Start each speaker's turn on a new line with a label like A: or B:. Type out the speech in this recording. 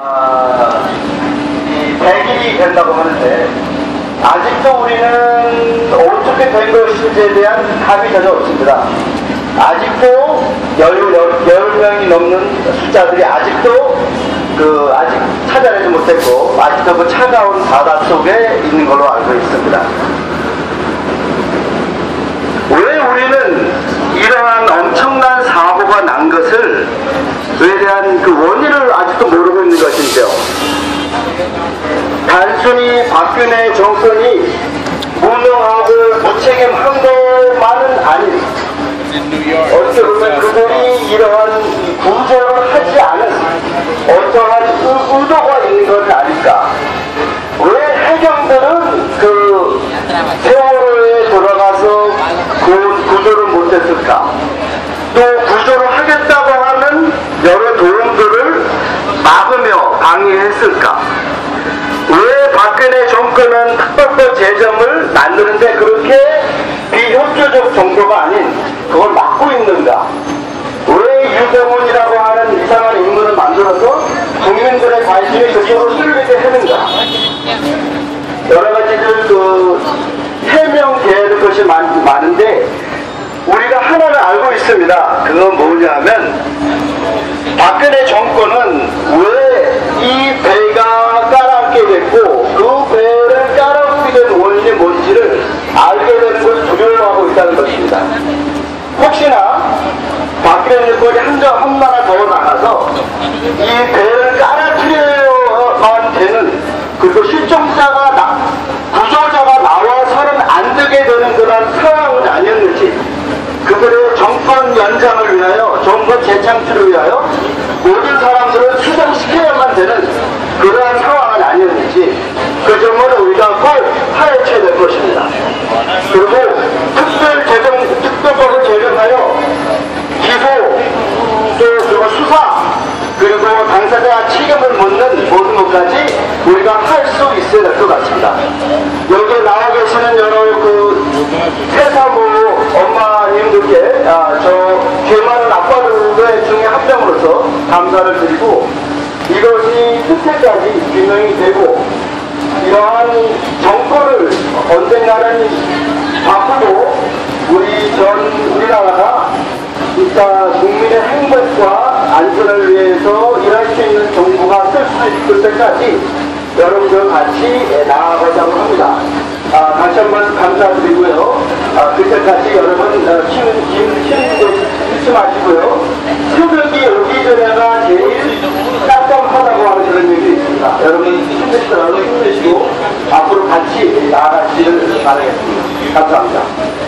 A: 아, 이 100일이 된다고 하는데 아직도 우리는 어떻게 된 것인지에 대한 답이 전혀 없습니다. 아직도 열, 열, 열 명이 넘는 숫자들이 아직도 그 아직 찾아내지 못했고 아직도 그 차가운 바다 속에 있는 걸로 알고 있습니다. 왜 우리는 이러한 엄청난 사고가 난 것을 에 대한 그 원인을 박근혜 정권이 무능하고 무책임한 것만은 아닌 어떻게 보면 그들이 이러한 구조를 하지 않은 어떠한 의- 의도가 있는 것은 아닐까. 왜 해경들은 그 세월호에 돌아가서 그 구조를 못했을까? 또 구조를 하겠다고 하는 여러 도움들을 막으며 방해했을까? 왜 박근혜 정권은 특별법 제정을 만드는데 그렇게 비협조적 정도가 아닌 그걸 막고 있는가? 왜 유병훈이라고 하는 이상한 인물을 만들어서 국민들의 관심이 그쪽으로 쏠리게 하는가? 여러 가지들 그 해명될 것이 많, 많은데 우리가 하나를 알고 있습니다. 그건 뭐냐면 박근혜 있다는 것입니다. 혹시나 박근혜 정권이 한점 한나라 더 나가서 이 배를 깔아뜨려만 되는 그리고 실종자가 나, 구조자가 나와서는 안 되게 되는 그런 상황은 아니었는지 그들의 정권 연장을 위하여 정권 재창출을 위하여 모든 사람들을 수정시켜야만 되는 그러한 상황은 아니었는지 그 점을 우리가 꼭 파헤쳐야 될 것입니다. 그리고 특별 재정, 특별법을 제정하여 기소, 또 그리고 수사, 그리고 당사자 책임을 묻는 모든 것까지 우리가 할 수 있어야 될 것 같습니다. 여기 나와 계시는 여러 그 세사모 엄마님들께 아, 저 개많은 아빠들 중에 한 명으로서 감사를 드리고 이것이 끝에까지 규명이 되고 이러한 정권을 언젠가는 바꾸고 우리 전 우리나라가 진짜 국민의 행복과 안전을 위해서 일할 수 있는 정부가 쓸 수 있을 때까지 여러분들 같이 나아가자고 합니다. 아, 다시 한번 감사드리고요. 아, 그때까지 여러분 어, 힘, 힘, 힘, 잊지 마시고요. 새벽이 오기 전에가 제일 깜깜하다고 하는 그런 얘기 있습니다. 여러분 힘내시더라도 힘내시고 앞으로 같이 나아가시기를 바라겠습니다. 감사합니다.